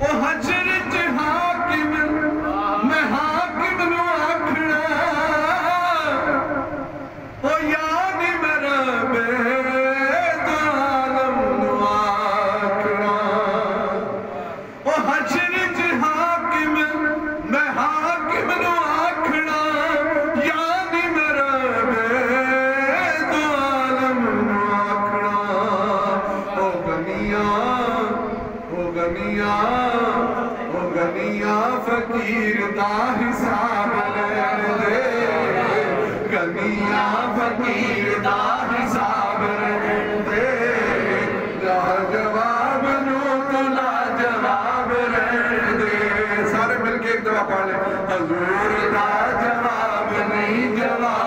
ਉਹ ਪਹੁੰਚ कलिया फकीरदा हिसाब फकीरदा हिसे लाजवाब जो ला जवाब रहंदे सारे मिल खे जवाब पाणे हज़ूर जवाब नी जवाब